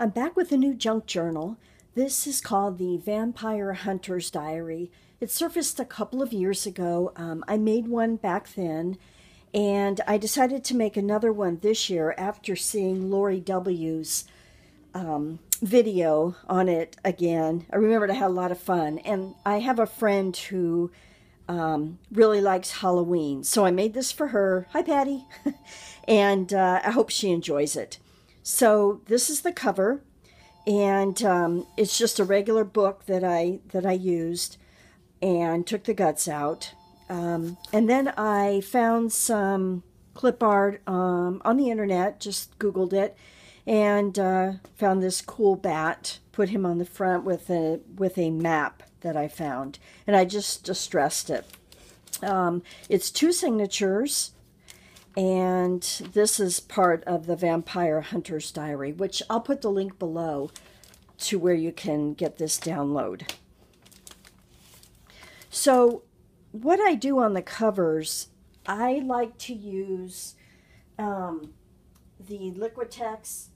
I'm back with a new junk journal. This is called the Vampire Hunter's Diary. It surfaced a couple of years ago. Um, I made one back then, and I decided to make another one this year after seeing Lori W.'s um, video on it again. I remembered I had a lot of fun, and I have a friend who um, really likes Halloween, so I made this for her. Hi, Patty, and uh, I hope she enjoys it. So this is the cover, and um, it's just a regular book that I that I used, and took the guts out. Um, and then I found some clip art um, on the internet. Just Googled it, and uh, found this cool bat. Put him on the front with a with a map that I found, and I just distressed it. Um, it's two signatures and this is part of the Vampire Hunter's Diary, which I'll put the link below to where you can get this download. So what I do on the covers, I like to use um, the Liquitex.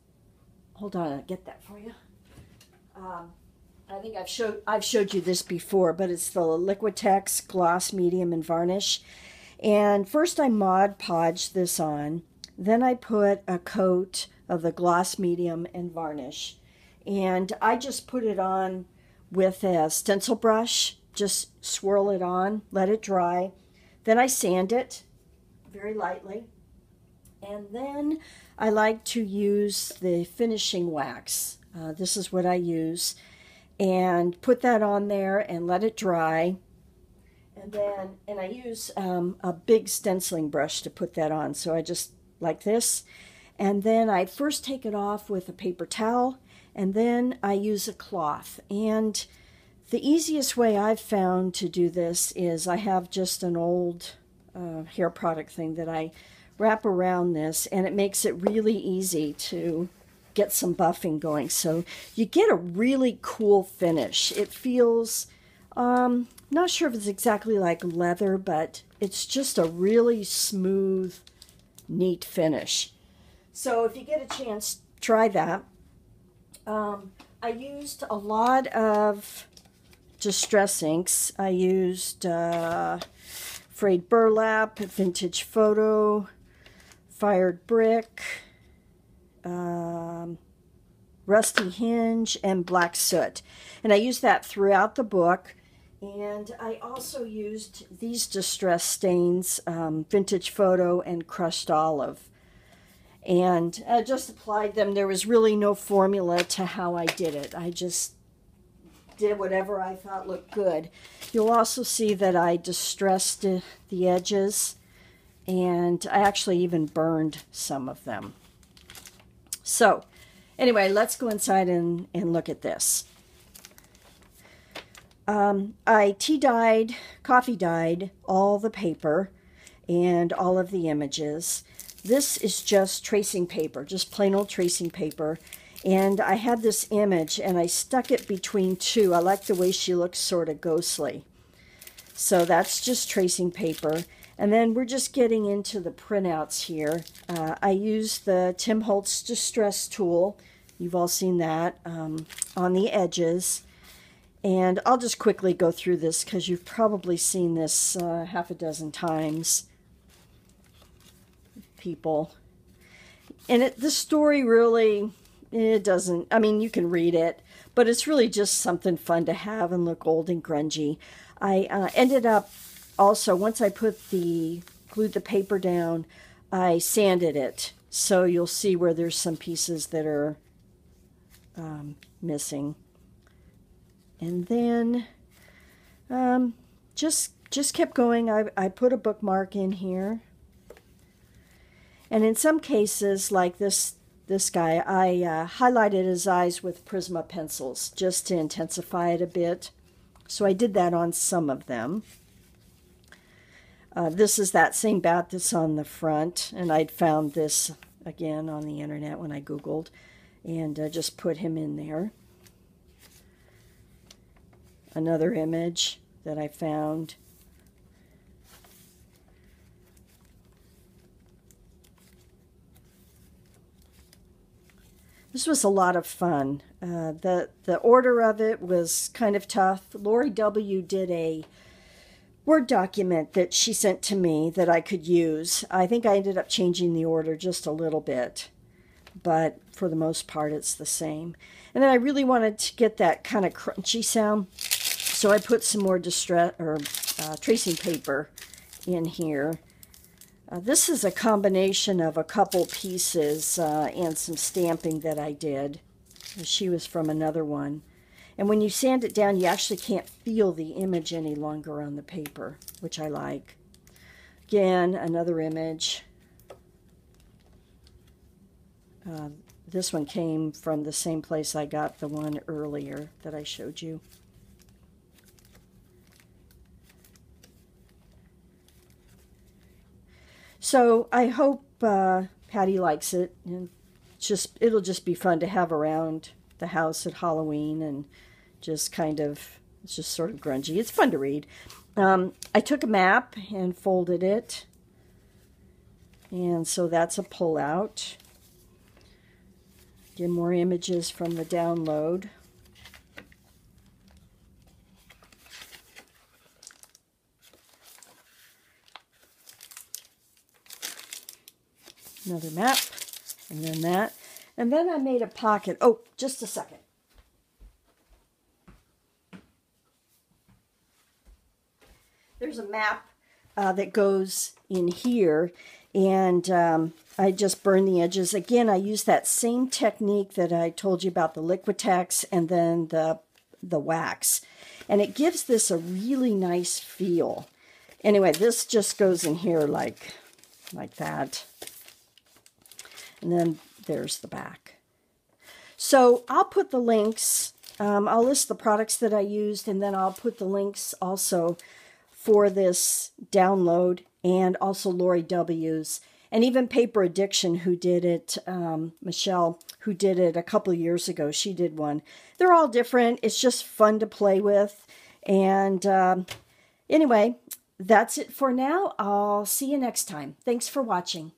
Hold on, I'll get that for you. Um, I think I've showed I've showed you this before, but it's the Liquitex Gloss Medium and Varnish. And first I Mod Podge this on. Then I put a coat of the gloss medium and varnish. And I just put it on with a stencil brush. Just swirl it on, let it dry. Then I sand it very lightly. And then I like to use the finishing wax. Uh, this is what I use. And put that on there and let it dry. And then, and I use um, a big stenciling brush to put that on. So I just like this. And then I first take it off with a paper towel and then I use a cloth. And the easiest way I've found to do this is I have just an old uh, hair product thing that I wrap around this and it makes it really easy to get some buffing going. So you get a really cool finish. It feels um, not sure if it's exactly like leather, but it's just a really smooth, neat finish. So if you get a chance, try that. Um, I used a lot of distress inks. I used uh, frayed burlap, vintage photo, fired brick, um, rusty hinge, and black soot. And I used that throughout the book. And I also used these distress stains, um, Vintage Photo and Crushed Olive. And I just applied them. There was really no formula to how I did it. I just did whatever I thought looked good. You'll also see that I distressed the edges and I actually even burned some of them. So anyway, let's go inside and, and look at this. Um, I tea dyed, coffee dyed all the paper and all of the images. This is just tracing paper, just plain old tracing paper. And I had this image and I stuck it between two. I like the way she looks sort of ghostly. So that's just tracing paper. And then we're just getting into the printouts here. Uh, I use the Tim Holtz Distress tool. You've all seen that um, on the edges. And I'll just quickly go through this because you've probably seen this uh, half a dozen times. People. And it, the story really, it doesn't, I mean, you can read it, but it's really just something fun to have and look old and grungy. I uh, ended up also, once I put the, glued the paper down, I sanded it. So you'll see where there's some pieces that are um, missing and then um, just just kept going. I, I put a bookmark in here. And in some cases, like this this guy, I uh, highlighted his eyes with Prisma pencils just to intensify it a bit. So I did that on some of them. Uh, this is that same bat that's on the front, and I'd found this again on the internet when I Googled, and uh, just put him in there another image that I found. this was a lot of fun. Uh, the the order of it was kind of tough. Lori W did a Word document that she sent to me that I could use. I think I ended up changing the order just a little bit, but for the most part, it's the same. And then I really wanted to get that kind of crunchy sound, so I put some more distress or uh, tracing paper in here. Uh, this is a combination of a couple pieces uh, and some stamping that I did. She was from another one. And when you sand it down, you actually can't feel the image any longer on the paper, which I like. Again, another image. Uh, this one came from the same place I got the one earlier that I showed you. So I hope uh, Patty likes it, and just it'll just be fun to have around the house at Halloween and just kind of, it's just sort of grungy. It's fun to read. Um, I took a map and folded it. And so that's a pullout. Get more images from the download. Another map, and then that. And then I made a pocket. Oh, just a second. There's a map uh, that goes in here, and um, I just burn the edges. Again, I use that same technique that I told you about the Liquitex and then the, the wax. And it gives this a really nice feel. Anyway, this just goes in here like, like that. And then there's the back. So I'll put the links, um, I'll list the products that I used, and then I'll put the links also for this download and also Lori W's and even Paper Addiction, who did it, um, Michelle, who did it a couple years ago. She did one. They're all different. It's just fun to play with. And um, anyway, that's it for now. I'll see you next time. Thanks for watching.